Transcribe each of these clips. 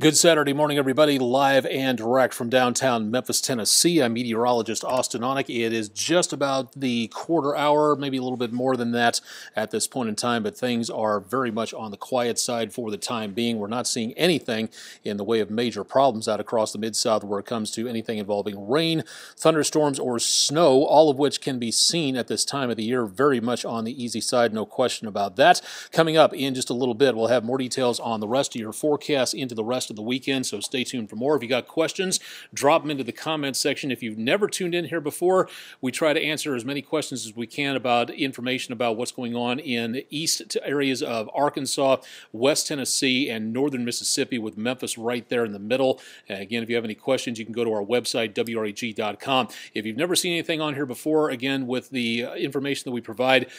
Good Saturday morning, everybody. Live and direct from downtown Memphis, Tennessee. I'm meteorologist Austen Onek. It is just about the quarter hour, maybe a little bit more than that at this point in time, but things are very much on the quiet side for the time being. We're not seeing anything in the way of major problems out across the Mid South where it comes to anything involving rain, thunderstorms, or snow, all of which can be seen at this time of the year very much on the easy side, no question about that. Coming up in just a little bit, we'll have more details on the rest of your forecast into the rest of the weekend, so stay tuned for more. If you got questions, drop them into the comments section. If you've never tuned in here before, we try to answer as many questions as we can about information about what's going on in east areas of Arkansas, West Tennessee, and northern Mississippi, with Memphis right there in the middle. And again, if you have any questions, you can go to our website, wreg.com. If you've never seen anything on here before, again, with the uh, information that we provide,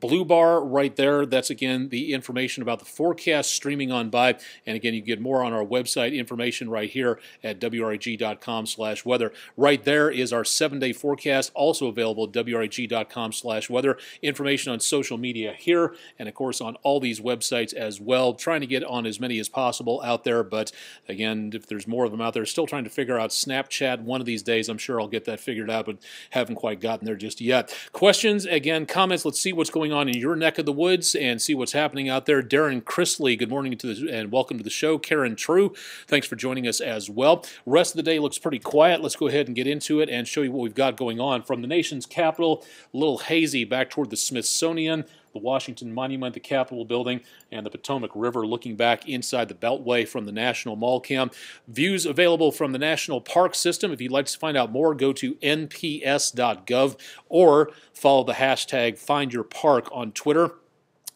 Blue bar right there, that's again the information about the forecast streaming on by. And again, you get more on our website information right here at wreg.com slash weather. Right there is our seven day forecast, also available at wreg.com slash weather. Information on social media here, and of course on all these websites as well. Trying to get on as many as possible out there, but again, if there's more of them out there, still trying to figure out Snapchat one of these days. I'm sure I'll get that figured out, but haven't quite gotten there just yet. Questions, again, comments, let's see what's going on in your neck of the woods and see what's happening out there. Darren Chrisley, good morning to the, and welcome to the show. Karen True, thanks for joining us as well. Rest of the day looks pretty quiet. Let's go ahead and get into it and show you what we've got going on. From the nation's capital, a little hazy back toward the Smithsonian the Washington Monument, the Capitol Building, and the Potomac River, looking back inside the Beltway from the National Mall Cam. Views available from the National Park System. If you'd like to find out more, go to nps.gov or follow the hashtag FindYourPark on Twitter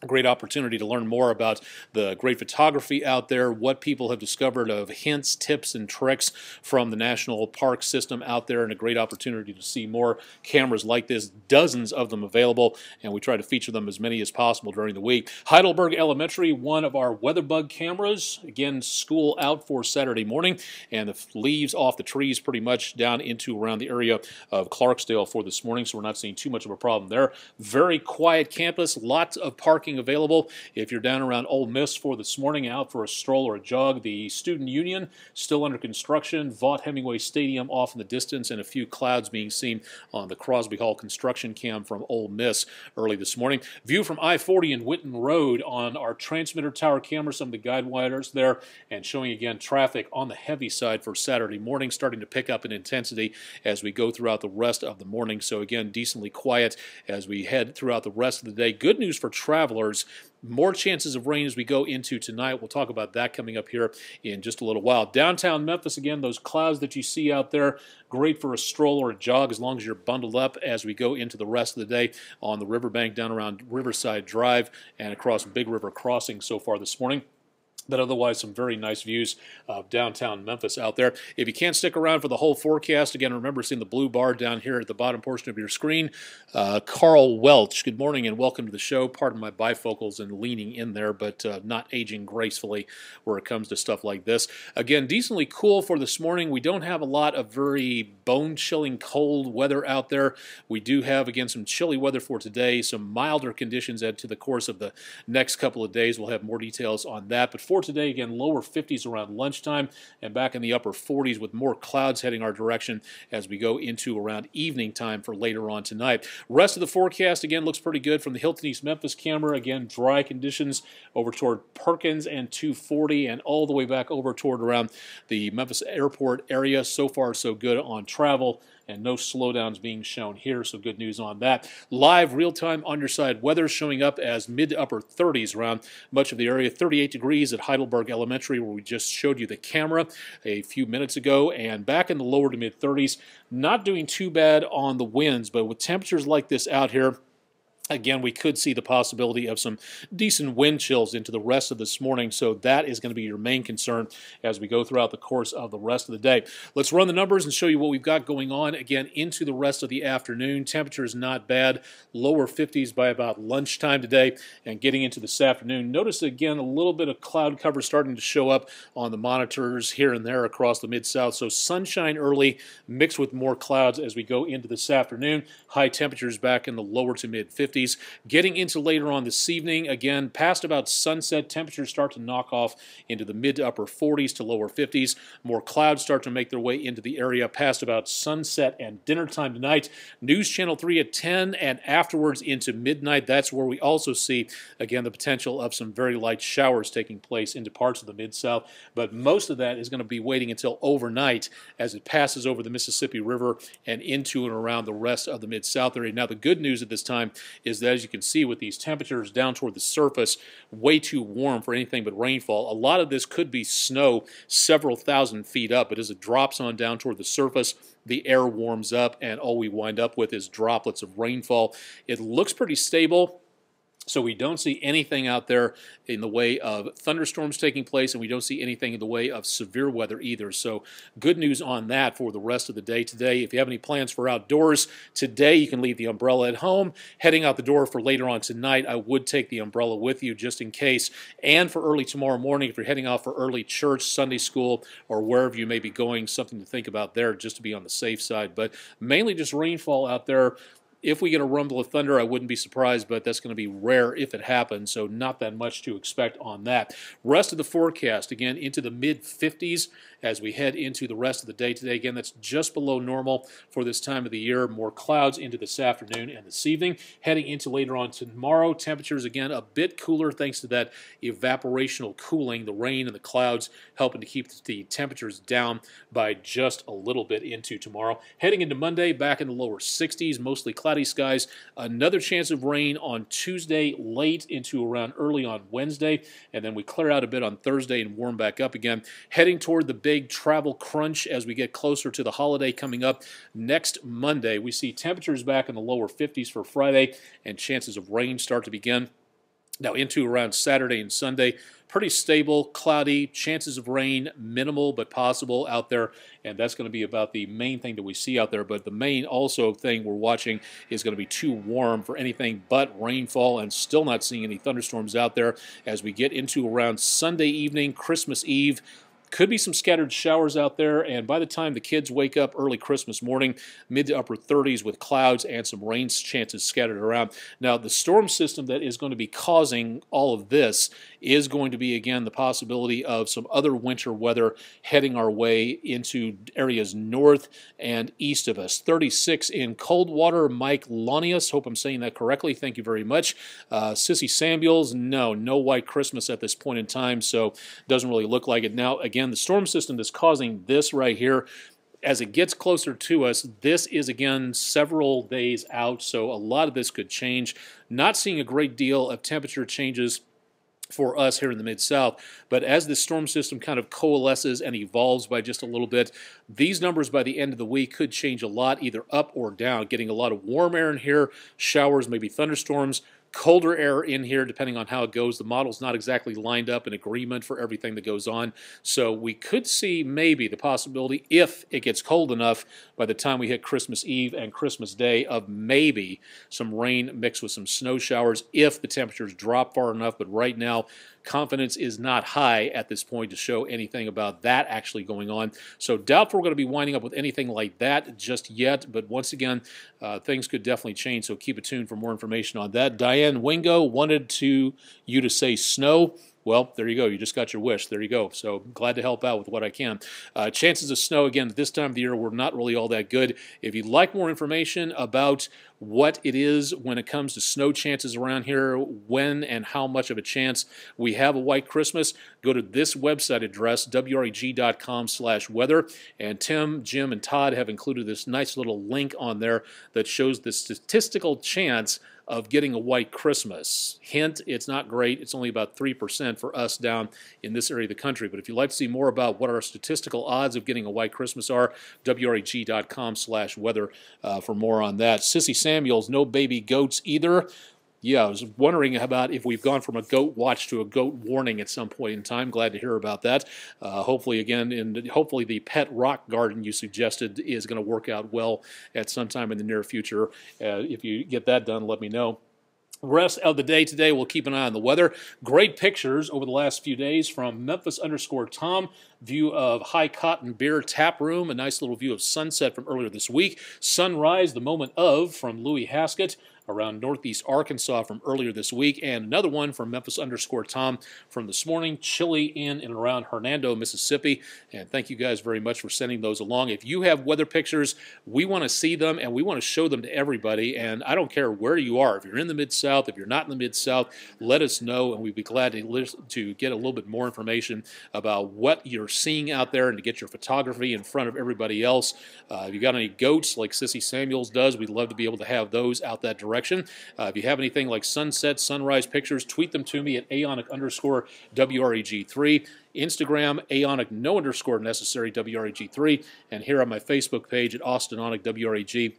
a great opportunity to learn more about the great photography out there, what people have discovered of hints, tips, and tricks from the National Park System out there, and a great opportunity to see more cameras like this, dozens of them available, and we try to feature them as many as possible during the week. Heidelberg Elementary, one of our WeatherBug cameras, again, school out for Saturday morning, and the leaves off the trees pretty much down into around the area of Clarksdale for this morning, so we're not seeing too much of a problem there. Very quiet campus, lots of parking parking available. If you're down around Ole Miss for this morning, out for a stroll or a jog, the Student Union still under construction, Vaught Hemingway Stadium off in the distance, and a few clouds being seen on the Crosby Hall construction cam from Ole Miss early this morning. View from I-40 and Whitten Road on our transmitter tower camera, some of the guide wires there, and showing again traffic on the heavy side for Saturday morning, starting to pick up in intensity as we go throughout the rest of the morning. So again, decently quiet as we head throughout the rest of the day. Good news for travelers more chances of rain as we go into tonight. We'll talk about that coming up here in just a little while. Downtown Memphis, again, those clouds that you see out there, great for a stroll or a jog as long as you're bundled up as we go into the rest of the day on the riverbank down around Riverside Drive and across Big River Crossing so far this morning but otherwise some very nice views of downtown Memphis out there. If you can't stick around for the whole forecast, again, remember seeing the blue bar down here at the bottom portion of your screen. Uh, Carl Welch, good morning and welcome to the show. Pardon my bifocals and leaning in there, but uh, not aging gracefully where it comes to stuff like this. Again, decently cool for this morning. We don't have a lot of very bone-chilling cold weather out there. We do have, again, some chilly weather for today, some milder conditions to the course of the next couple of days. We'll have more details on that, but for for today. Again, lower 50s around lunchtime and back in the upper 40s with more clouds heading our direction as we go into around evening time for later on tonight. Rest of the forecast, again, looks pretty good from the Hilton East Memphis camera. Again, dry conditions over toward Perkins and 240 and all the way back over toward around the Memphis airport area. So far, so good on travel and no slowdowns being shown here, so good news on that. Live real-time underside weather showing up as mid to upper 30s around much of the area. 38 degrees at Heidelberg Elementary, where we just showed you the camera a few minutes ago, and back in the lower to mid 30s. Not doing too bad on the winds, but with temperatures like this out here, Again, we could see the possibility of some decent wind chills into the rest of this morning, so that is going to be your main concern as we go throughout the course of the rest of the day. Let's run the numbers and show you what we've got going on again into the rest of the afternoon. Temperature is not bad, lower 50s by about lunchtime today and getting into this afternoon. Notice again a little bit of cloud cover starting to show up on the monitors here and there across the mid-south, so sunshine early mixed with more clouds as we go into this afternoon. High temperatures back in the lower to mid 50s. 50s. Getting into later on this evening, again, past about sunset, temperatures start to knock off into the mid to upper 40s to lower 50s. More clouds start to make their way into the area past about sunset and dinner time tonight. News Channel 3 at 10 and afterwards into midnight. That's where we also see, again, the potential of some very light showers taking place into parts of the Mid South. But most of that is going to be waiting until overnight as it passes over the Mississippi River and into and around the rest of the Mid South area. Now, the good news at this time is that, as you can see, with these temperatures down toward the surface, way too warm for anything but rainfall, a lot of this could be snow several thousand feet up. But as it drops on down toward the surface, the air warms up, and all we wind up with is droplets of rainfall. It looks pretty stable. So we don't see anything out there in the way of thunderstorms taking place, and we don't see anything in the way of severe weather either. So good news on that for the rest of the day today. If you have any plans for outdoors today, you can leave the umbrella at home. Heading out the door for later on tonight, I would take the umbrella with you just in case. And for early tomorrow morning, if you're heading out for early church, Sunday school, or wherever you may be going, something to think about there just to be on the safe side. But mainly just rainfall out there if we get a rumble of thunder, I wouldn't be surprised, but that's going to be rare if it happens, so not that much to expect on that. Rest of the forecast, again, into the mid 50s as we head into the rest of the day today. Again, that's just below normal for this time of the year. More clouds into this afternoon and this evening. Heading into later on tomorrow, temperatures again a bit cooler thanks to that evaporational cooling, the rain and the clouds helping to keep the temperatures down by just a little bit into tomorrow. Heading into Monday, back in the lower 60s, mostly cloudy skies. Another chance of rain on Tuesday, late into around early on Wednesday, and then we clear out a bit on Thursday and warm back up again. Heading toward the big travel crunch as we get closer to the holiday coming up next Monday. We see temperatures back in the lower 50s for Friday and chances of rain start to begin. Now, into around Saturday and Sunday, pretty stable, cloudy, chances of rain minimal but possible out there, and that's going to be about the main thing that we see out there. But the main also thing we're watching is going to be too warm for anything but rainfall, and still not seeing any thunderstorms out there as we get into around Sunday evening, Christmas Eve. Could be some scattered showers out there, and by the time the kids wake up early Christmas morning, mid to upper 30s with clouds and some rain chances scattered around. Now, the storm system that is going to be causing all of this is going to be, again, the possibility of some other winter weather heading our way into areas north and east of us. 36 in Coldwater, Mike Lonius. Hope I'm saying that correctly. Thank you very much. Uh, Sissy Samuels, no, no white Christmas at this point in time, so doesn't really look like it. Now, again, the storm system that's causing this right here as it gets closer to us, this is again several days out, so a lot of this could change. Not seeing a great deal of temperature changes for us here in the Mid South. But as this storm system kind of coalesces and evolves by just a little bit, these numbers by the end of the week could change a lot, either up or down. Getting a lot of warm air in here, showers, maybe thunderstorms colder air in here depending on how it goes. The model's not exactly lined up in agreement for everything that goes on. So we could see maybe the possibility, if it gets cold enough by the time we hit Christmas Eve and Christmas Day, of maybe some rain mixed with some snow showers if the temperatures drop far enough. But right now, confidence is not high at this point to show anything about that actually going on. So doubtful we're going to be winding up with anything like that just yet. But once again, uh, things could definitely change. So keep it tuned for more information on that. Diane Wingo wanted to you to say snow. Well, there you go. You just got your wish. There you go. So glad to help out with what I can. Uh, chances of snow, again, this time of the year, were not really all that good. If you'd like more information about what it is when it comes to snow chances around here, when and how much of a chance we have a white Christmas, go to this website address, wreg.com slash weather. And Tim, Jim, and Todd have included this nice little link on there that shows the statistical chance of getting a white Christmas. Hint, it's not great. It's only about 3% for us down in this area of the country. But if you'd like to see more about what our statistical odds of getting a white Christmas are, wreg.com slash weather uh, for more on that. Sissy Samuels, no baby goats either. Yeah, I was wondering about if we've gone from a goat watch to a goat warning at some point in time. Glad to hear about that. Uh, hopefully, again, and hopefully the pet rock garden you suggested is going to work out well at some time in the near future. Uh, if you get that done, let me know. Rest of the day today, we'll keep an eye on the weather. Great pictures over the last few days from Memphis underscore Tom. View of High Cotton Beer Tap Room. A nice little view of sunset from earlier this week. Sunrise, the moment of from Louis Haskett around northeast Arkansas from earlier this week, and another one from Memphis underscore Tom from this morning, chilly in and around Hernando, Mississippi. And thank you guys very much for sending those along. If you have weather pictures, we want to see them and we want to show them to everybody. And I don't care where you are, if you're in the Mid South, if you're not in the Mid South, let us know, and we'd be glad to, listen, to get a little bit more information about what you're seeing out there and to get your photography in front of everybody else. Uh, if you got any goats like Sissy Samuels does, we'd love to be able to have those out that direction. Uh, if you have anything like sunset, sunrise pictures, tweet them to me at AOnek underscore WREG3. Instagram, aonek no underscore necessary WREG3, and here on my Facebook page at Austen Onek WREG.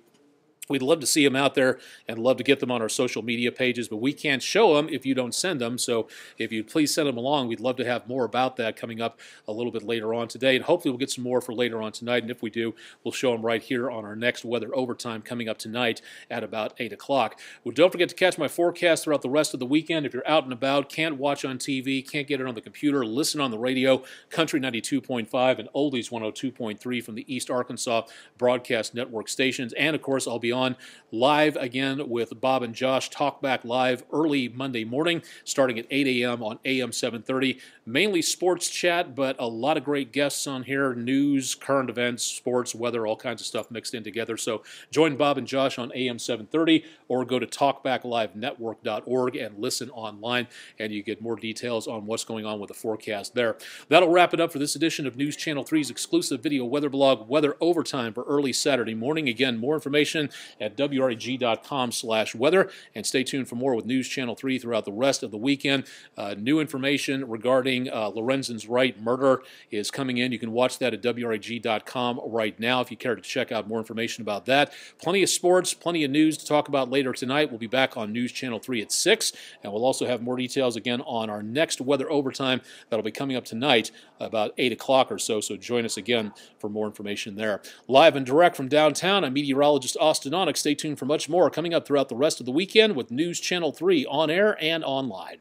We'd love to see them out there and love to get them on our social media pages, but we can't show them if you don't send them. So if you'd please send them along, we'd love to have more about that coming up a little bit later on today. And hopefully we'll get some more for later on tonight. And if we do, we'll show them right here on our next weather overtime coming up tonight at about 8 o'clock. Well, don't forget to catch my forecast throughout the rest of the weekend. If you're out and about, can't watch on TV, can't get it on the computer, listen on the radio, Country 92.5 and Oldies 102.3 from the East Arkansas Broadcast Network stations. And of course, I'll be on on live again with Bob and Josh. Talk back live early Monday morning, starting at 8 a.m. on AM 730. Mainly sports chat, but a lot of great guests on here news, current events, sports, weather, all kinds of stuff mixed in together. So join Bob and Josh on AM 730 or go to talkbacklivenetwork.org and listen online, and you get more details on what's going on with the forecast there. That'll wrap it up for this edition of News Channel 3's exclusive video weather blog, Weather Overtime for early Saturday morning. Again, more information at wreg.com slash weather. And stay tuned for more with News Channel 3 throughout the rest of the weekend. Uh, new information regarding uh, Lorenzen's Wright murder is coming in. You can watch that at wreg.com right now if you care to check out more information about that. Plenty of sports, plenty of news to talk about later tonight. We'll be back on News Channel 3 at 6, and we'll also have more details again on our next weather overtime that'll be coming up tonight about 8 o'clock or so. So join us again for more information there. Live and direct from downtown, I'm meteorologist Austen Stay tuned for much more coming up throughout the rest of the weekend with News Channel 3 on air and online.